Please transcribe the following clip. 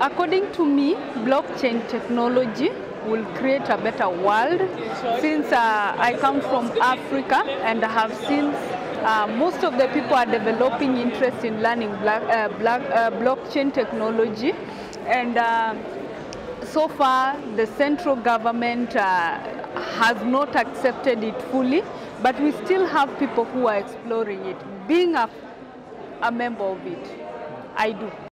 according to me, blockchain technology will create a better world. Since uh, I come from Africa and I have seen uh, most of the people are developing interest in learning black, uh, black, uh, blockchain technology. And uh, so far the central government uh, has not accepted it fully but we still have people who are exploring it. Being a, a member of it i do.